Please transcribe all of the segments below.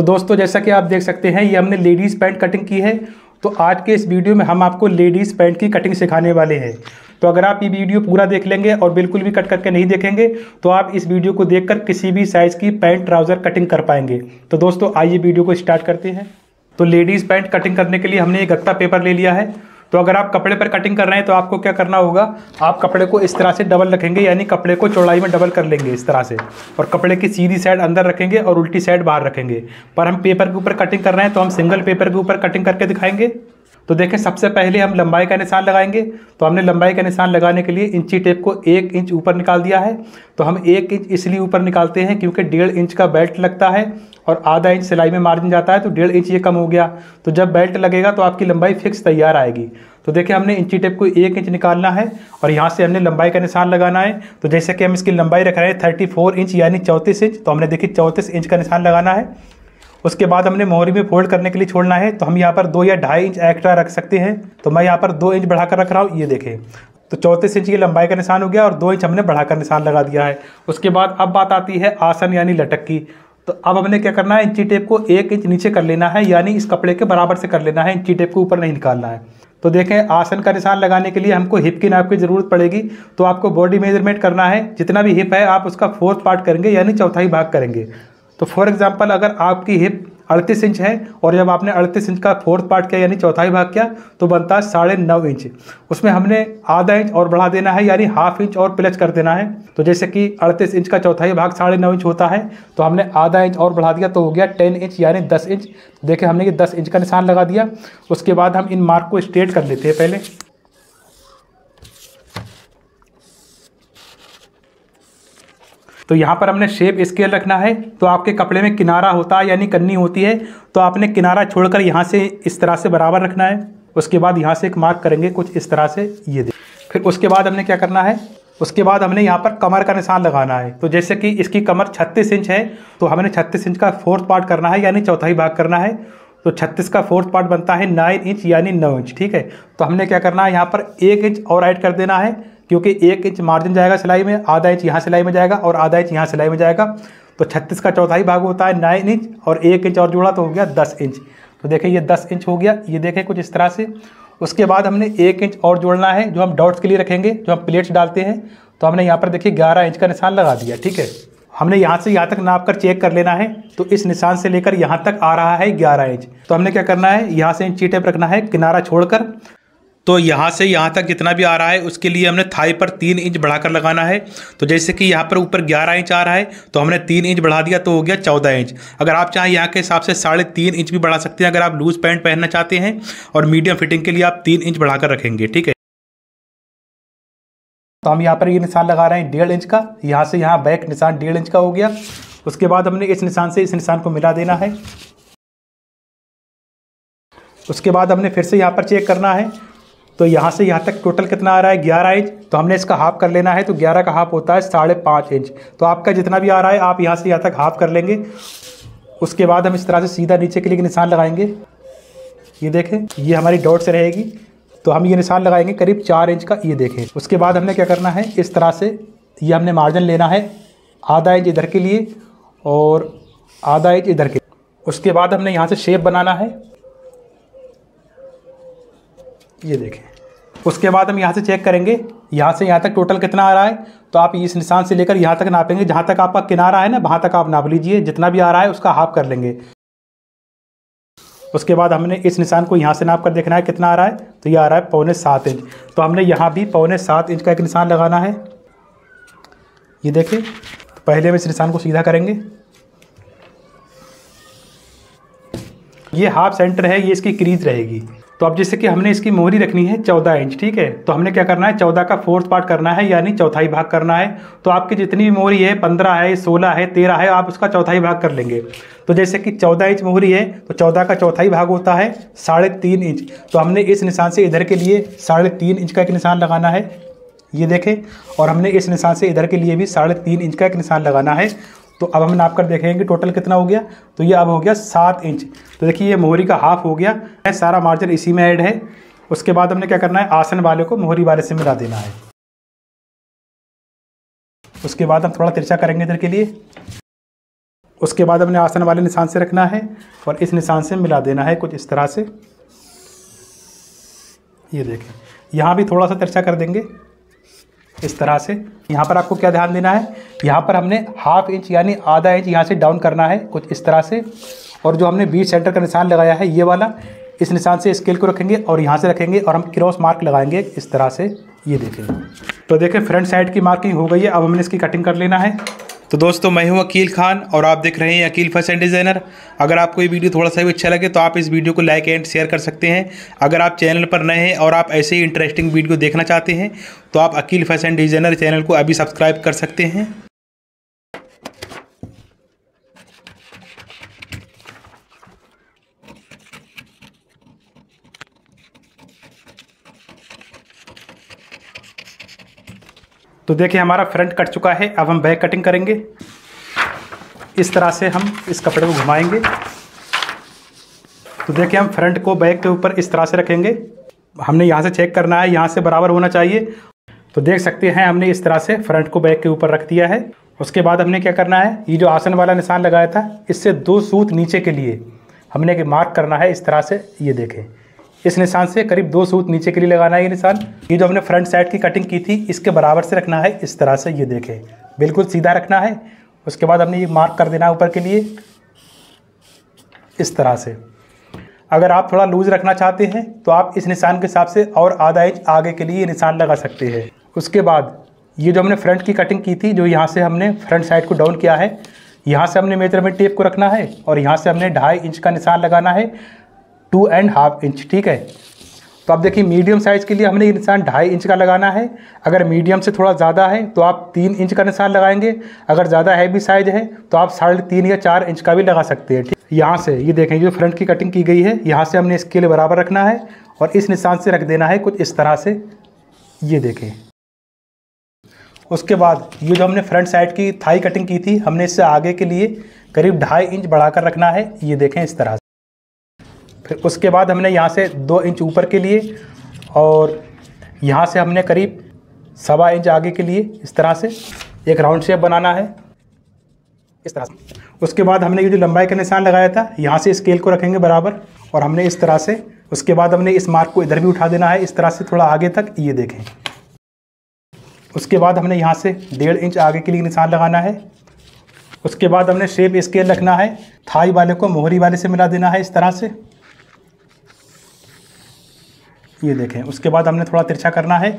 तो दोस्तों, जैसा कि आप देख सकते हैं, ये हमने लेडीज़ पैंट कटिंग की है। तो आज के इस वीडियो में हम आपको लेडीज़ पैंट की कटिंग सिखाने वाले हैं। तो अगर आप ये वीडियो पूरा देख लेंगे और बिल्कुल भी कट करके नहीं देखेंगे तो आप इस वीडियो को देखकर किसी भी साइज़ की पैंट ट्राउज़र कटिंग कर पाएँगे। तो दोस्तों, आइए वीडियो को स्टार्ट करते हैं। तो लेडीज़ पैंट कटिंग करने के लिए हमने एक गत्ता पेपर ले लिया है। तो अगर आप कपड़े पर कटिंग कर रहे हैं तो आपको क्या करना होगा? आप कपड़े को इस तरह से डबल रखेंगे, यानी कपड़े को चौड़ाई में डबल कर लेंगे इस तरह से। और कपड़े की सीधी साइड अंदर रखेंगे और उल्टी साइड बाहर रखेंगे। पर हम पेपर के ऊपर कटिंग कर रहे हैं तो हम सिंगल पेपर के ऊपर कटिंग करके दिखाएँगे। तो देखें, सबसे पहले हम लंबाई का निशान लगाएँगे। तो हमने लंबाई का निशान लगाने के लिए इंची टेप को एक इंच ऊपर निकाल दिया है। तो हम एक इंच इसलिए ऊपर निकालते हैं क्योंकि डेढ़ इंच का बेल्ट लगता है और आधा इंच सिलाई में मार्जिन जाता है तो डेढ़ इंच ये कम हो गया। तो जब बेल्ट लगेगा तो आपकी लंबाई फिक्स तैयार आएगी। तो देखिए हमने इंची टेप को एक इंच निकालना है और यहाँ से हमने लंबाई का निशान लगाना है। तो जैसे कि हम इसकी लंबाई रख रहे हैं थर्टी फोर इंच यानी चौंतीस इंच तो हमने देखिए चौंतीस इंच का निशान लगाना है। उसके बाद हमने मोहरी में फोल्ड करने के लिए छोड़ना है। तो हम यहाँ पर दो या ढाई इंच एक्स्ट्रा रख सकते हैं। तो मैं यहाँ पर दो इंच बढ़ाकर रख रहा हूँ, ये देखें। तो चौंतीस इंच की लंबाई का निशान हो गया और दो इंच हमने बढ़ाकर निशान लगा दिया है। उसके बाद अब बात आती है आसन यानी लटक की। तो अब हमने क्या करना है, इंची टेप को एक इंच नीचे कर लेना है, यानी इस कपड़े के बराबर से कर लेना है। इंची टेप को ऊपर नहीं निकालना है। तो देखें, आसन का निशान लगाने के लिए हमको हिप की नाप की ज़रूरत पड़ेगी। तो आपको बॉडी मेज़रमेंट करना है। जितना भी हिप है, आप उसका फोर्थ पार्ट करेंगे, यानी चौथाई भाग करेंगे। तो फॉर एग्ज़ाम्पल अगर आपकी हिप अड़तीस इंच है और जब आपने अड़तीस इंच का फोर्थ पार्ट किया, यानी चौथाई भाग किया तो बनता है साढ़े नौ इंच। उसमें हमने आधा इंच और बढ़ा देना है, यानी हाफ़ इंच और प्लस कर देना है। तो जैसे कि अड़तीस इंच का चौथाई भाग साढ़े नौ इंच होता है तो हमने आधा इंच और बढ़ा दिया तो हो गया टेन इंच, यानी दस इंच। देखें हमने ये दस इंच का निशान लगा दिया। उसके बाद हम इन मार्क को स्ट्रेट कर लेते हैं पहले। तो यहाँ पर हमने शेप स्केल रखना है। तो आपके कपड़े में किनारा होता है, यानी कन्नी होती है तो आपने किनारा छोड़कर यहाँ से इस तरह से बराबर रखना है। उसके बाद यहाँ से एक मार्क करेंगे, कुछ इस तरह से ये दे फिर उसके बाद हमने क्या करना है? उसके बाद हमने यहाँ पर कमर का निशान लगाना है। तो जैसे कि इसकी कमर 36 इंच है तो हमने 36 इंच का फोर्थ पार्ट करना है, यानी चौथाई भाग करना है। तो 36 का फोर्थ पार्ट बनता है 9 इंच यानी 9 इंच ठीक है? तो हमने क्या करना है? यहाँ पर एक इंच और ऐड कर देना है। क्योंकि एक इंच मार्जिन जाएगा सिलाई में, आधा इंच यहाँ सिलाई में जाएगा और आधा इंच यहाँ सिलाई में जाएगा। तो छत्तीस का चौथाई भाग होता है नाइन इंच और एक इंच और जोड़ा तो हो गया दस इंच। तो देखिए ये दस इंच हो गया। ये देखें कुछ इस तरह से। उसके बाद हमने एक इंच और जोड़ना है जो हम डॉट्स के लिए रखेंगे, जो हम प्लेट्स डालते हैं। तो हमने यहाँ पर देखिए ग्यारह इंच का निशान लगा दिया, ठीक है? हमने यहाँ से यहाँ तक नाप कर चेक कर लेना है। तो इस निशान से लेकर यहाँ तक आ रहा है ग्यारह इंच। तो हमने क्या करना है? यहाँ से इंची टेप रखना है, किनारा छोड़कर। तो यहाँ से यहाँ तक जितना भी आ रहा है, उसके लिए हमने थाई पर तीन इंच बढ़ाकर लगाना है। तो जैसे कि यहाँ पर ऊपर ग्यारह इंच आ रहा है तो हमने तीन इंच बढ़ा दिया तो हो गया चौदह इंच। अगर आप चाहें यहाँ के हिसाब से साढ़े तीन इंच भी बढ़ा सकते हैं, अगर आप लूज पैंट पहनना चाहते हैं, और मीडियम फिटिंग के लिए आप तीन इंच बढ़ाकर रखेंगे, ठीक है? तो हम यहाँ पर ये निशान लगा रहे हैं डेढ़ इंच का। यहाँ से यहाँ बैक निशान डेढ़ इंच का हो गया। उसके बाद हमने इस निशान से इस निशान को मिला देना है। उसके बाद हमने फिर से यहाँ पर चेक करना है। तो यहाँ से यहाँ तक टोटल कितना आ रहा है? ग्यारह इंच तो हमने इसका हाफ़ कर लेना है तो ग्यारह का हाफ़ होता है साढ़े पाँच इंच तो आपका जितना भी आ रहा है, आप यहाँ से यहाँ तक हाफ़ कर लेंगे। उसके बाद हम इस तरह से सीधा नीचे के लिए निशान लगाएँगे। ये देखें, ये हमारी डॉट से रहेगी। तो हम ये निशान लगाएँगे करीब चार इंच का, ये देखें। उसके बाद हमने क्या करना है, इस तरह से ये हमने मार्जिन लेना है, आधा इंच इधर के लिए और आधा इंच इधर के उसके बाद हमने यहाँ से शेप बनाना है। ये देखें। उसके बाद हम यहाँ से चेक करेंगे, यहाँ से यहाँ तक टोटल कितना आ रहा है? तो आप इस निशान से लेकर यहाँ तक नापेंगे, जहाँ तक आपका किनारा है ना, वहाँ तक आप नाप लीजिए, जितना भी आ रहा है उसका हाफ़ कर लेंगे। उसके बाद हमने इस निशान को यहाँ से नाप कर देखना है, कितना आ रहा है? तो ये आ रहा है पौने सात इंच। तो हमने यहाँ भी पौने सात इंच का एक निशान लगाना है। ये देखिए तो पहले हम इस निशान को सीधा करेंगे। ये हाफ़ सेंटर है, ये इसकी क्रीज रहेगी। तो अब जैसे कि हमने इसकी मोहरी रखनी है चौदह इंच, ठीक है? तो हमने क्या करना है? चौदह का फोर्थ पार्ट करना है, यानी चौथाई भाग करना है। तो आपकी जितनी भी मोहरी है, पंद्रह है, सोलह है, तेरह है, आप उसका चौथाई भाग कर लेंगे। तो जैसे कि चौदह इंच मोहरी है तो चौदह का चौथाई भाग होता है, साढ़े तीन इंच। तो हमने इस निशान से इधर के लिए साढ़े तीन इंच का एक निशान लगाना है, ये देखें। और हमने इस निशान से इधर के लिए भी साढ़े तीन इंच का एक निशान लगाना है। तो अब हम नाप कर देखेंगे टोटल कितना हो गया। तो ये अब हो गया सात इंच। तो देखिए ये मोहरी का हाफ़ हो गया। सारा मार्जिन इसी में ऐड है। उसके बाद हमने क्या करना है? आसन वाले को मोहरी वाले से मिला देना है। उसके बाद हम थोड़ा तिरछा करेंगे इधर के लिए। उसके बाद हमने आसन वाले निशान से रखना है और इस निशान से मिला देना है कुछ इस तरह से। ये देखें। यहाँ भी थोड़ा सा तिरछा कर देंगे। इस तरह से। यहाँ पर आपको क्या ध्यान देना है? यहाँ पर हमने हाफ़ इंच यानी आधा इंच यहाँ से डाउन करना है, कुछ इस तरह से। और जो हमने बीच सेंटर का निशान लगाया है, ये वाला, इस निशान से स्केल को रखेंगे और यहाँ से रखेंगे और हम क्रॉस मार्क लगाएँगे इस तरह से। ये देखें। तो देखें फ्रंट साइड की मार्किंग हो गई है, अब हमने इसकी कटिंग कर लेना है। तो दोस्तों, मैं हूँ अकील खान और आप देख रहे हैं अकील फ़ैशन डिज़ाइनर। अगर आपको ये वीडियो थोड़ा सा भी अच्छा लगे तो आप इस वीडियो को लाइक एंड शेयर कर सकते हैं। अगर आप चैनल पर नए हैं और आप ऐसे ही इंटरेस्टिंग वीडियो देखना चाहते हैं तो आप अकील फ़ैशन डिज़ाइनर चैनल को अभी सब्सक्राइब कर सकते हैं। तो देखिए, हमारा फ्रंट कट चुका है। अब हम बैक कटिंग करेंगे। इस तरह से हम इस कपड़े को घुमाएँगे। तो देखिए, हम फ्रंट को बैक के ऊपर इस तरह से रखेंगे। हमने यहाँ से चेक करना है, यहाँ से बराबर होना चाहिए। तो देख सकते हैं, हमने इस तरह से फ्रंट को बैक के ऊपर रख दिया है। उसके बाद हमने क्या करना है, ये जो आसन वाला निशान लगाया था, इससे दो सूत नीचे के लिए हमने मार्क करना है, इस तरह से ये देखें। इस निशान से करीब दो सूत नीचे के लिए लगाना है ये निशान। ये जो हमने फ्रंट साइड की कटिंग की थी, इसके बराबर से रखना है। इस तरह से ये देखें। बिल्कुल सीधा रखना है। उसके बाद हमने ये मार्क कर देना है ऊपर के लिए। इस तरह से। अगर आप थोड़ा लूज रखना चाहते हैं तो आप इस निशान के हिसाब से और आधा इंच आगे के लिए निशान लगा सकते हैं। उसके बाद ये जो हमने फ्रंट की कटिंग की थी, जो यहाँ से हमने फ्रंट साइड को डाउन किया है, यहाँ से हमने मेज़रमेंट टेप को रखना है और यहाँ से हमने ढाई इंच का निशान लगाना है। टू एंड हाफ़ इंच, ठीक है? तो आप देखिए, मीडियम साइज़ के लिए हमने निशान ढाई इंच का लगाना है। अगर मीडियम से थोड़ा ज़्यादा है तो आप तीन इंच का निशान लगाएँगे। अगर ज़्यादा हैवी साइज़ है तो आप साढ़े तीन या चार इंच का भी लगा सकते हैं, ठीक? यहाँ से, ये देखें जो फ्रंट की कटिंग की गई है, यहाँ से हमने इसके लिए बराबर रखना है और इस निशान से रख देना है कुछ इस तरह से। ये देखें। उसके बाद ये जो हमने फ्रंट साइड की थाई कटिंग की थी, हमने इससे आगे के लिए करीब ढाई इंच बढ़ाकर रखना है। ये देखें इस तरह फिर उसके बाद हमने यहाँ से दो इंच ऊपर के लिए और यहाँ से हमने करीब सवा इंच आगे के लिए इस तरह से एक राउंड शेप बनाना है। इस तरह से। उसके बाद हमने ये जो लंबाई का निशान लगाया था, यहाँ से स्केल को रखेंगे बराबर और हमने इस तरह से, उसके बाद हमने इस मार्क को इधर भी उठा देना है, इस तरह से थोड़ा आगे तक ये देखें। उसके बाद हमने यहाँ से डेढ़ इंच आगे के लिए निशान लगाना है। उसके बाद हमने शेप स्केल रखना है, थाई वाले को मोहरी वाले से मिला देना है इस तरह से। ये देखें, उसके बाद हमने थोड़ा तिरछा करना है।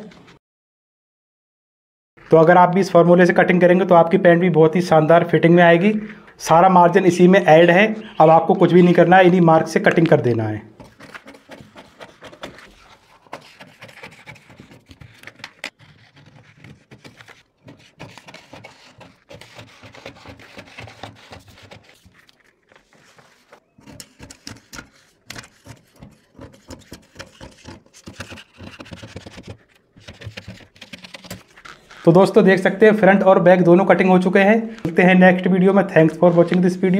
तो अगर आप भी इस फॉर्मूले से कटिंग करेंगे तो आपकी पैंट भी बहुत ही शानदार फिटिंग में आएगी। सारा मार्जिन इसी में ऐड है। अब आपको कुछ भी नहीं करना है, इन्हीं मार्क से कटिंग कर देना है। तो दोस्तों देख सकते हैं फ्रंट और बैक दोनों कटिंग हो चुके हैं। मिलते हैं नेक्स्ट वीडियो में। Thanks for watching this video